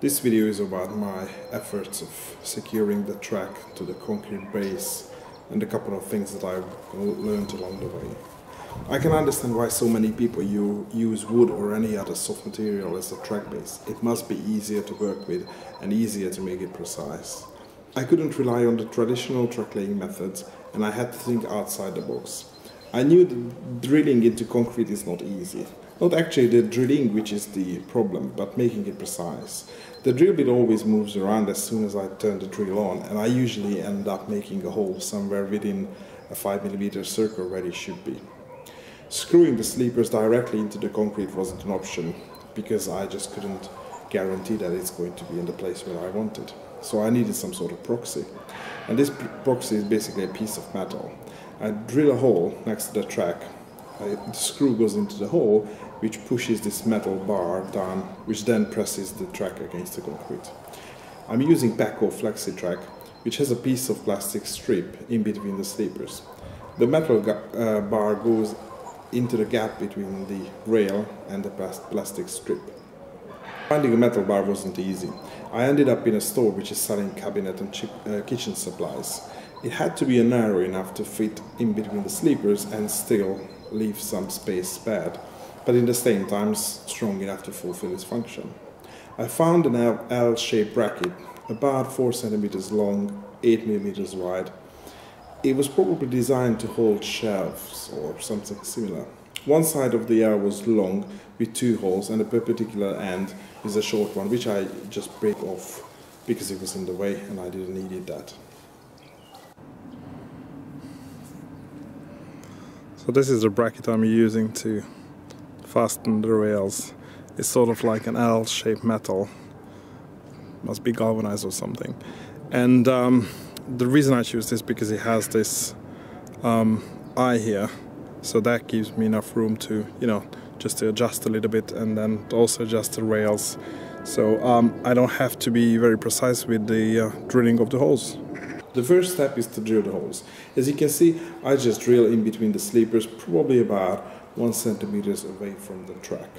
This video is about my efforts of securing the track to the concrete base and a couple of things that I've learned along the way. I can understand why so many people you use wood or any other soft material as a track base. It must be easier to work with and easier to make it precise. I couldn't rely on the traditional track laying methods and I had to think outside the box. I knew that drilling into concrete is not easy. Not actually the drilling which is the problem, but making it precise. The drill bit always moves around as soon as I turn the drill on, and I usually end up making a hole somewhere within a 5mm circle where it should be. Screwing the sleepers directly into the concrete wasn't an option, because I just couldn't guarantee that it's going to be in the place where I want it. So I needed some sort of proxy. And this proxy is basically a piece of metal. I drill a hole next to the track, the screw goes into the hole, which pushes this metal bar down, which then presses the track against the concrete. I'm using Peco FlexiTrack, which has a piece of plastic strip in between the sleepers. The metal uh, bar goes into the gap between the rail and the plastic strip. Finding a metal bar wasn't easy. I ended up in a store which is selling cabinet and uh, kitchen supplies. It had to be narrow enough to fit in between the sleepers and still leave some space spared but in the same time strong enough to fulfill its function. I found an L-shaped bracket about 4 centimeters long, 8 millimeters wide. It was probably designed to hold shelves or something similar. One side of the L was long with two holes and the perpendicular end is a short one which I just break off because it was in the way and I didn't need it that. So this is the bracket I'm using to fasten the rails. It's sort of like an L-shaped metal. Must be galvanized or something. And um, the reason I choose this because it has this um, eye here. So that gives me enough room to, you know, just to adjust a little bit and then also adjust the rails. So um, I don't have to be very precise with the uh, drilling of the holes. The first step is to drill the holes. As you can see, I just drill in between the sleepers, probably about one centimeters away from the track.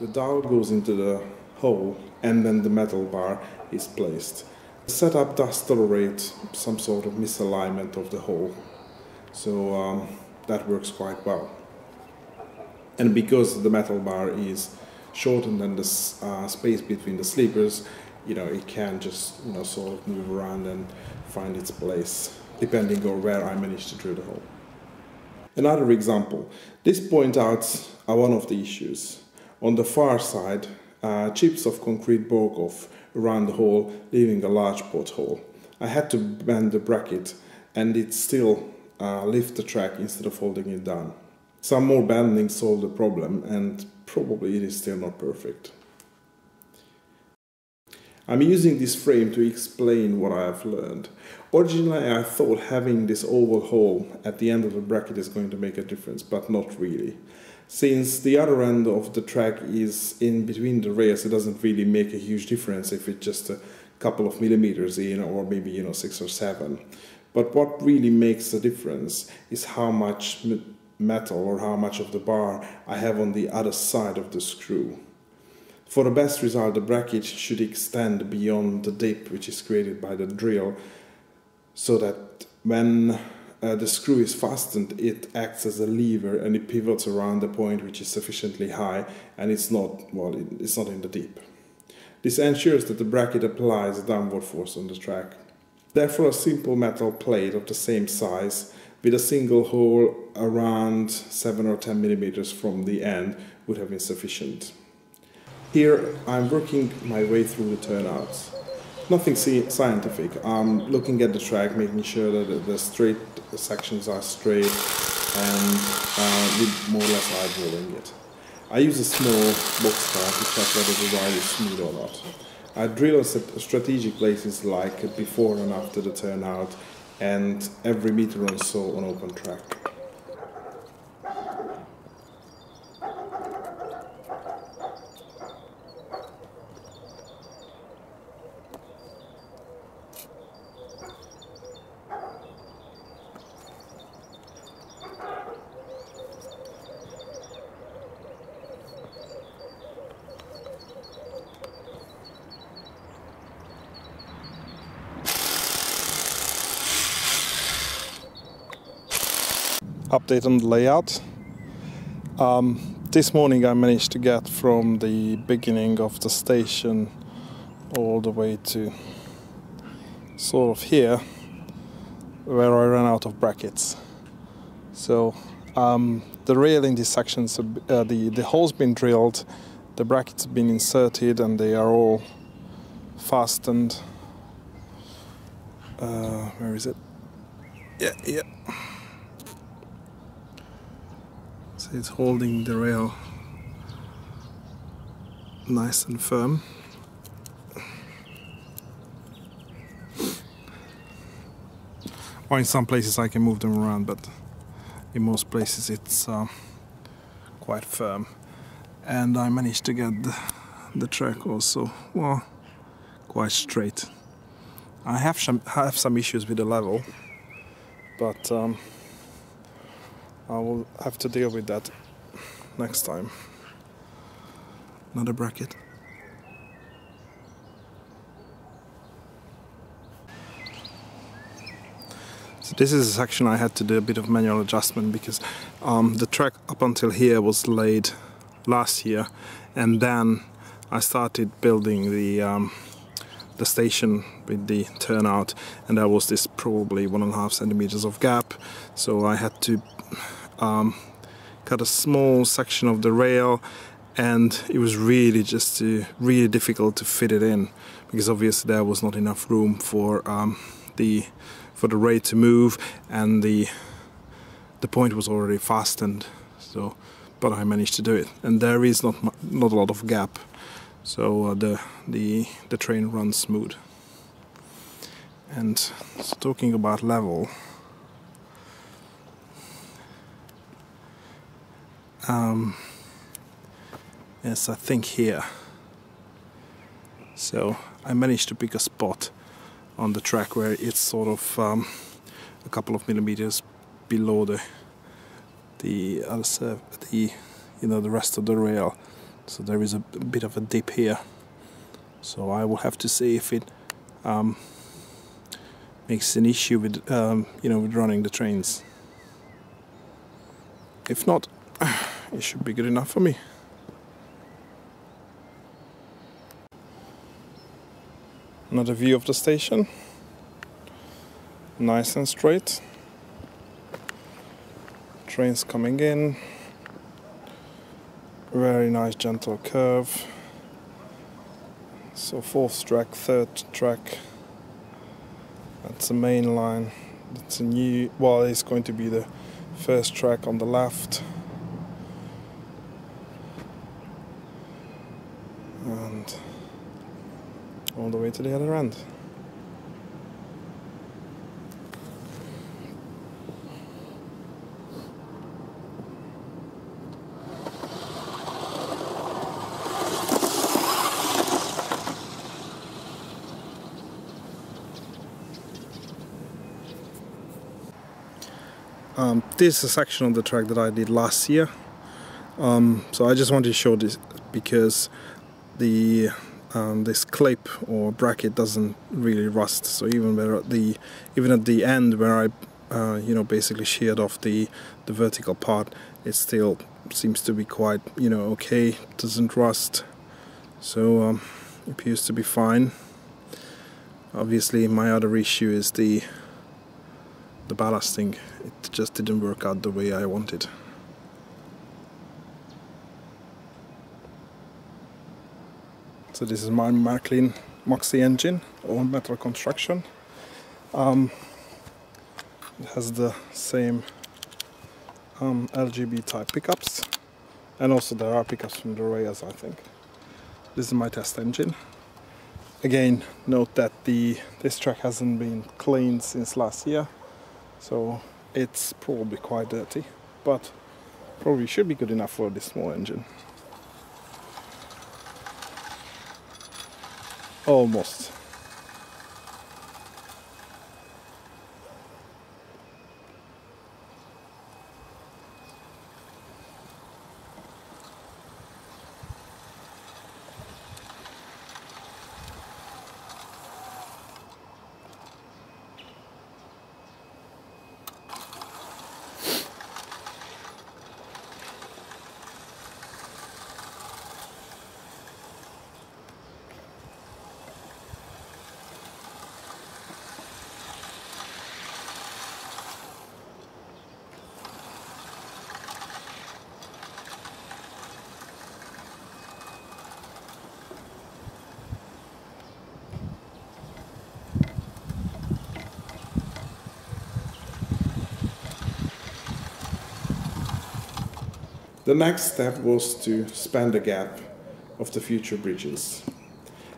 The dowel goes into the hole and then the metal bar is placed. The setup does tolerate some sort of misalignment of the hole, so um, that works quite well. And because the metal bar is shorter than the uh, space between the sleepers, you know, it can just, you know, sort of move around and find its place, depending on where I manage to drill the hole. Another example. This point out one of the issues. On the far side, uh, chips of concrete broke off around the hole, leaving a large pothole. I had to bend the bracket and it still uh, lift the track instead of holding it down. Some more bending solved the problem and probably it is still not perfect. I'm using this frame to explain what I have learned. Originally I thought having this oval hole at the end of the bracket is going to make a difference, but not really. Since the other end of the track is in between the rails, it doesn't really make a huge difference if it's just a couple of millimeters in or maybe you know six or seven. But what really makes a difference is how much metal or how much of the bar I have on the other side of the screw. For the best result, the bracket should extend beyond the dip which is created by the drill so that when uh, the screw is fastened, it acts as a lever and it pivots around the point which is sufficiently high and it's not, well, it's not in the deep. This ensures that the bracket applies a downward force on the track. Therefore, a simple metal plate of the same size with a single hole around 7 or 10 millimeters from the end would have been sufficient. Here I'm working my way through the turnouts. Nothing scientific. I'm looking at the track, making sure that the straight sections are straight and uh, more or less eyeballing it. I use a small box car to check whether the ride is smooth or not. I drill at strategic places like before and after the turnout and every meter or so on open track. Update on the layout. Um, this morning I managed to get from the beginning of the station all the way to sort of here where I ran out of brackets. So um, the rail in sections, uh, the, the hole's been drilled, the brackets been inserted and they are all fastened. Uh, where is it? Yeah, yeah. So it's holding the rail nice and firm. Or in some places I can move them around, but in most places it's uh, quite firm. And I managed to get the, the track also, well, quite straight. I have some have some issues with the level, but um, I will have to deal with that next time. Another bracket. So this is a section I had to do a bit of manual adjustment because um, the track up until here was laid last year and then I started building the um, the station with the turnout and there was this probably one and a half centimeters of gap so I had to um, cut a small section of the rail and it was really just uh, really difficult to fit it in because obviously there was not enough room for um, the for the ray to move and the the point was already fastened so but I managed to do it. And there is not not a lot of gap so uh, the the the train runs smooth. And so talking about level um, I think here. So I managed to pick a spot on the track where it's sort of um, a couple of millimeters below the the other the you know the rest of the rail. So there is a, a bit of a dip here. So I will have to see if it um, makes an issue with um, you know with running the trains. If not it should be good enough for me Another view of the station. Nice and straight. Trains coming in. Very nice gentle curve. So fourth track, third track. That's the main line. It's a new, well, it's going to be the first track on the left. And all the way to the other end. Um, this is a section of the track that I did last year um, so I just wanted to show this because the um, this clip or bracket doesn't really rust. So even where at the even at the end where I uh, you know basically sheared off the the vertical part it still seems to be quite you know okay doesn't rust. So um, appears to be fine. Obviously my other issue is the the ballasting. It just didn't work out the way I wanted So this is my Märklin Maxi engine, all metal construction. Um, it has the same um, LGB type pickups and also there are pickups from the Reyes I think. This is my test engine. Again note that the this track hasn't been cleaned since last year so it's probably quite dirty but probably should be good enough for this small engine. Almost. The next step was to span the gap of the future bridges.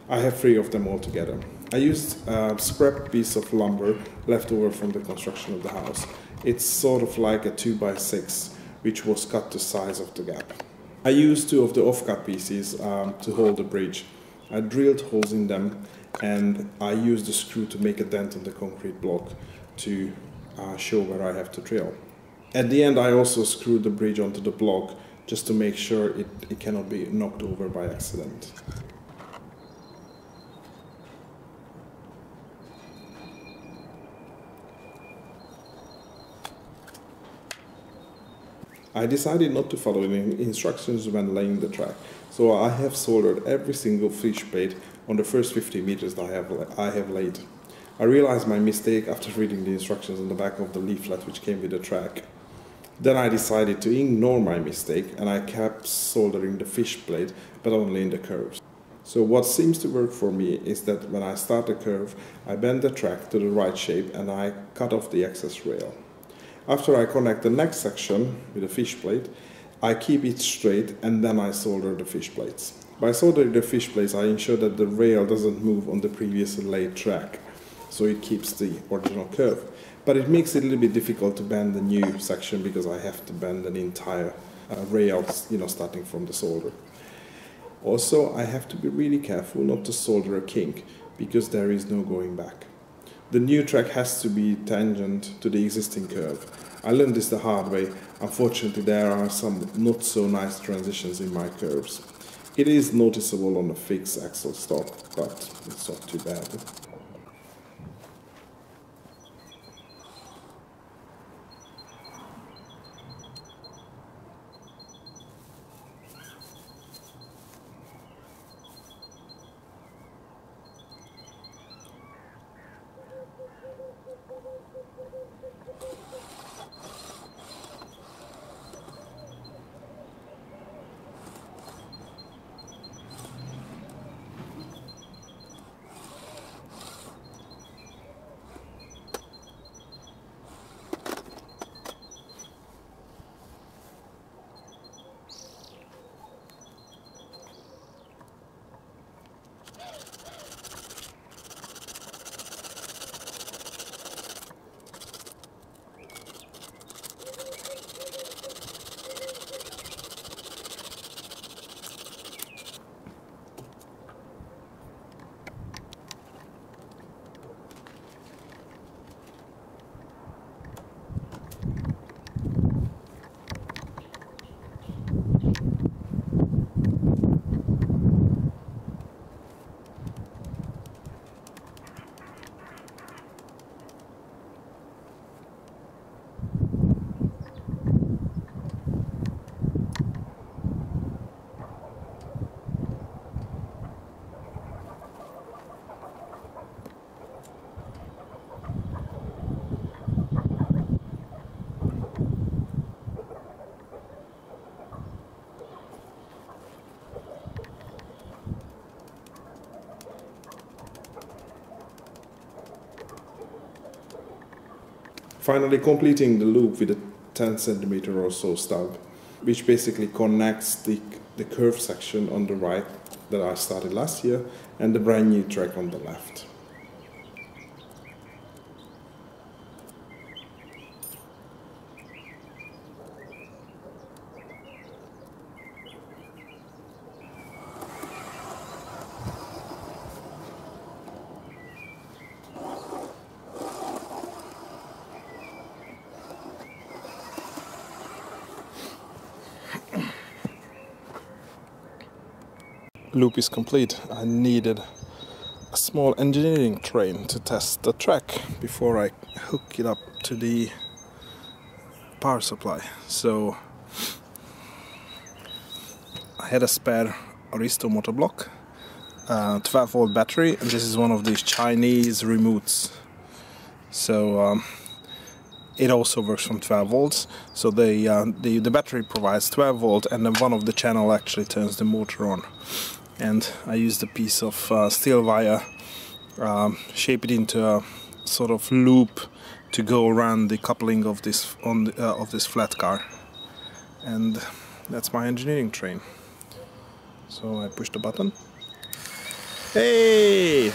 I have three of them altogether. I used a scrap piece of lumber left over from the construction of the house. It's sort of like a 2 by 6 which was cut to size of the gap. I used two of the off-cut pieces um, to hold the bridge. I drilled holes in them and I used the screw to make a dent in the concrete block to uh, show where I have to drill. At the end I also screwed the bridge onto the block just to make sure it, it cannot be knocked over by accident. I decided not to follow any instructions when laying the track, so I have soldered every single fish plate on the first 50 meters that I have, I have laid. I realized my mistake after reading the instructions on the back of the leaflet which came with the track. Then I decided to ignore my mistake and I kept soldering the fish plate, but only in the curves. So what seems to work for me is that when I start a curve, I bend the track to the right shape and I cut off the excess rail. After I connect the next section with a fish plate, I keep it straight and then I solder the fish plates. By soldering the fish plates, I ensure that the rail doesn't move on the previously laid track, so it keeps the original curve. But it makes it a little bit difficult to bend the new section because I have to bend an entire uh, rail, you know, starting from the solder. Also, I have to be really careful not to solder a kink because there is no going back. The new track has to be tangent to the existing curve. I learned this the hard way. Unfortunately, there are some not so nice transitions in my curves. It is noticeable on a fixed axle stock, but it's not too bad. Finally completing the loop with a 10 centimeter or so stub, which basically connects the, the curved section on the right that I started last year and the brand new track on the left. Loop is complete, I needed a small engineering train to test the track before I hook it up to the power supply. So I had a spare Aristo motor block, uh, 12 volt battery, and this is one of these Chinese remotes. So um, it also works from 12 volts so the, uh, the the battery provides 12 volt and then one of the channel actually turns the motor on and I used a piece of uh, steel wire, um, shape it into a sort of loop to go around the coupling of this on the, uh, of this flat car, and that's my engineering train. So I push the button. Hey!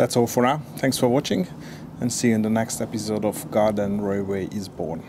That's all for now. Thanks for watching and see you in the next episode of Garden Railway is Born.